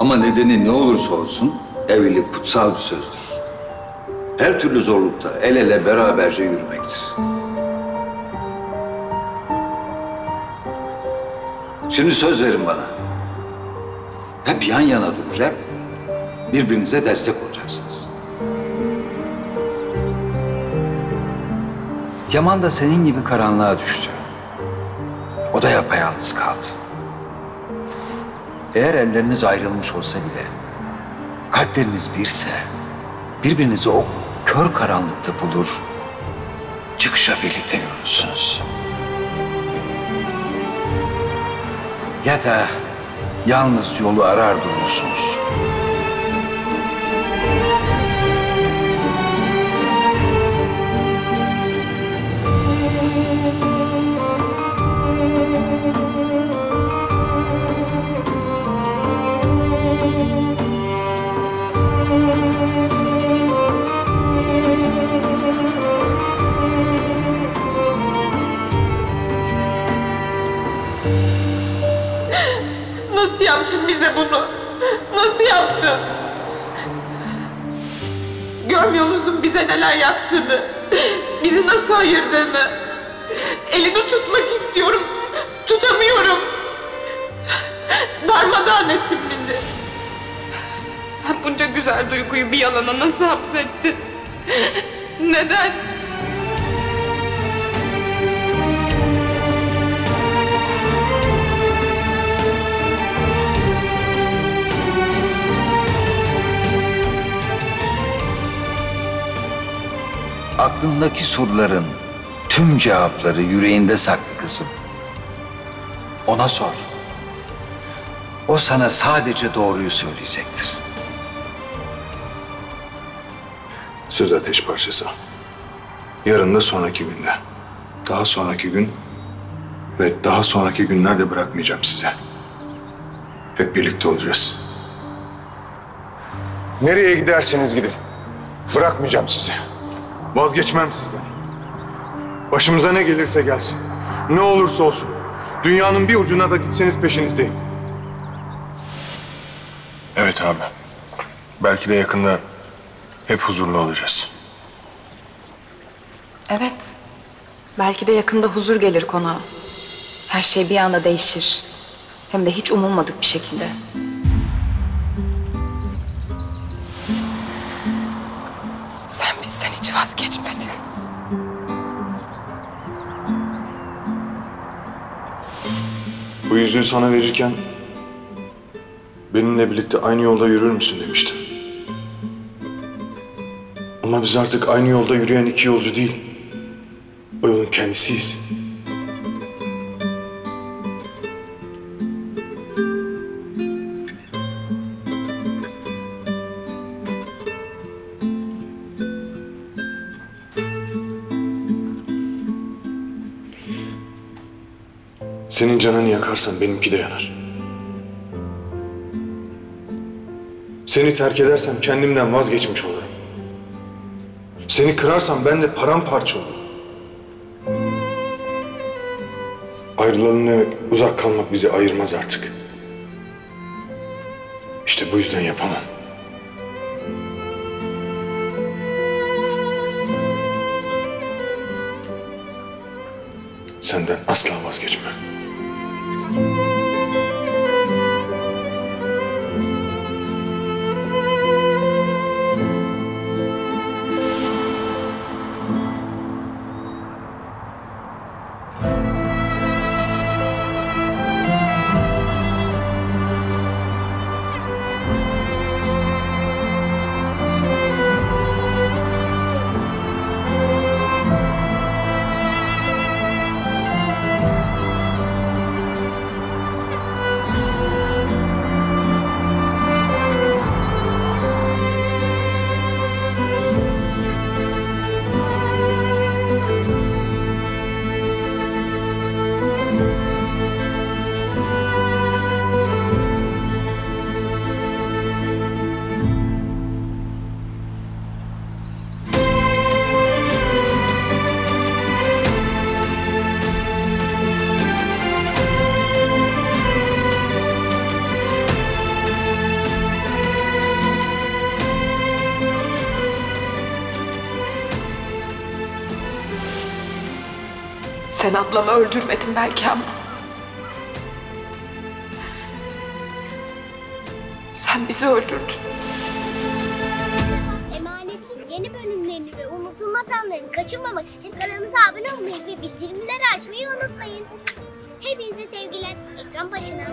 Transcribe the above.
Ama nedeni ne olursa olsun evlilik kutsal bir sözdür. Her türlü zorlukta el ele beraberce yürümektir. Şimdi söz verin bana. Hep yan yana duracak, birbirinize destek olacaksınız. Yaman da senin gibi karanlığa düştü. O da yapayalnız kaldı. Eğer elleriniz ayrılmış olsa bile, kalpleriniz birse, birbirinizi o kör karanlıkta bulur, çıkışa birlikte yürürsünüz. Ya da yalnız yolu arar durursunuz. Nasıl yaptın bize bunu? Nasıl yaptın? Görmüyor musun bize neler yaptığını? Bizi nasıl ayırdığını? Elini tutmak istiyorum. Tutamıyorum. Darmadağın ettin bizi. Sen bunca güzel duyguyu bir yalana nasıl hapsettin? Neden? Aklındaki soruların tüm cevapları yüreğinde saklı kızım. Ona sor. O sana sadece doğruyu söyleyecektir. Söz ateş parçası. Yarın da sonraki günde. Daha sonraki gün ve daha sonraki günlerde bırakmayacağım size. Hep birlikte olacağız. Nereye giderseniz gidin. Bırakmayacağım sizi. Vazgeçmem sizden. Başımıza ne gelirse gelsin. Ne olursa olsun. Dünyanın bir ucuna da gitseniz peşinizdeyim. Evet abi. Belki de yakında hep huzurlu olacağız. Evet. Belki de yakında huzur gelir konağa. Her şey bir anda değişir. Hem de hiç umulmadık bir şekilde. Bizden hiç vazgeçmedin. Bu yüzüğü sana verirken benimle birlikte aynı yolda yürür müsün demiştim. Ama biz artık aynı yolda yürüyen iki yolcu değil. O yolun kendisiyiz. Senin canını yakarsan benimki de yanar. Seni terk edersem kendimden vazgeçmiş olurum. Seni kırarsam ben de paramparça olurum. Ayrılalım demek uzak kalmak bizi ayırmaz artık. İşte bu yüzden yapamam. Senden asla vazgeçmem. Sen ablamı öldürmedin belki ama. Sen bizi öldürdün. Emanet'in yeni bölümlerini ve unutulmaz anlarını kaçırmamak için kanalımıza abone olmayı ve bildirimleri açmayı unutmayın. Hepinize sevgiler. Ekran başına.